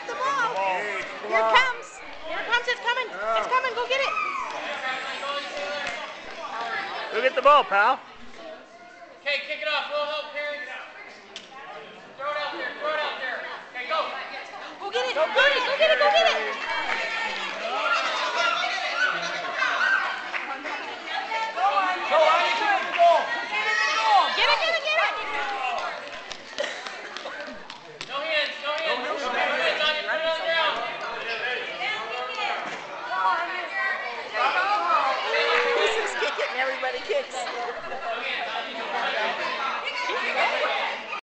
Get the ball. Here it comes. Here it comes. It's coming. It's coming. Go get it. Go get the ball, pal. Okay, kick it off. We'll help Perry. Throw it out there. Throw it out there. Okay, Go, go get it. Go get it. Go get it.